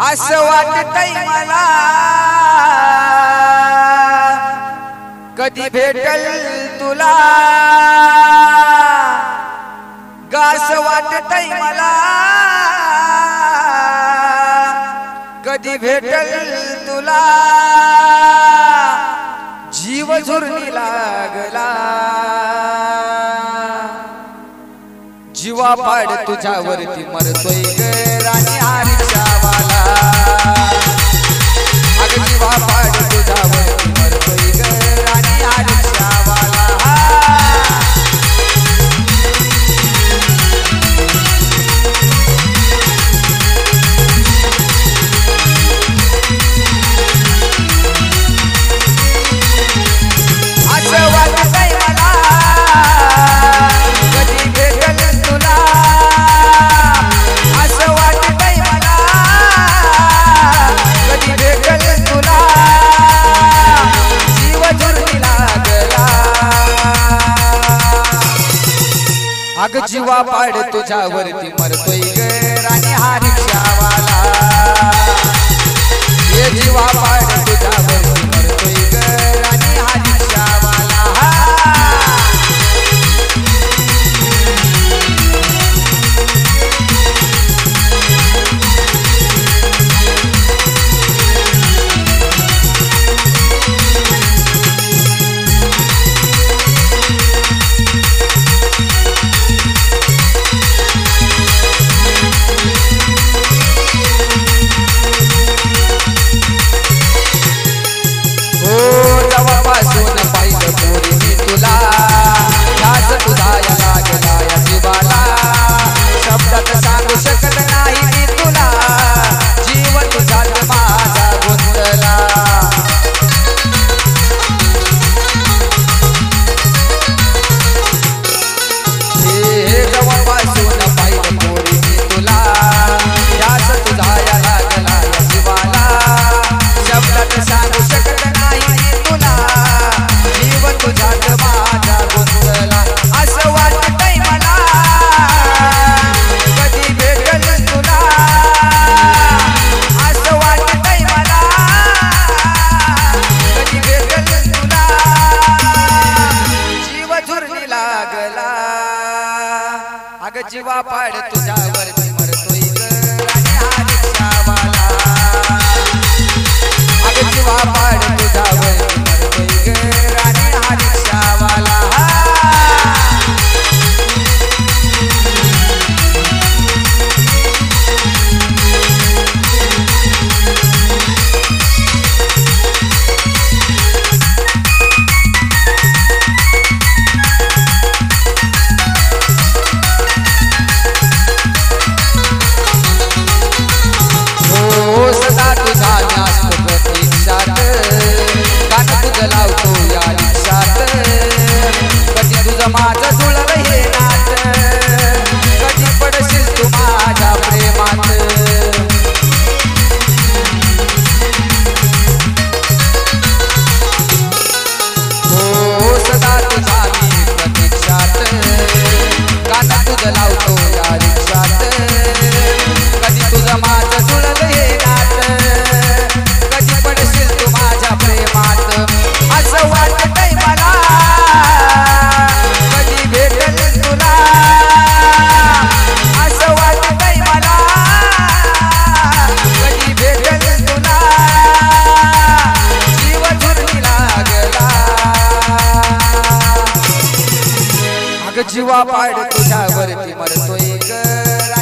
असं वाटतय मला. कधी भेटल तुला? गास वाटतय मला. कधी भेटल तुला? जीव झुरणी लागला. जीवा पाड तुझ्यावरती मरतोय राणी हरिचा ah. अग जीवा पाड तुझ्यावरती मरतोय ग राणी हारी गावाला. जीवा पाड तुझ्यावरती जीवा पाड तुझ्यावरती. जीवा पाड तुझ्यावरती मरतोय ग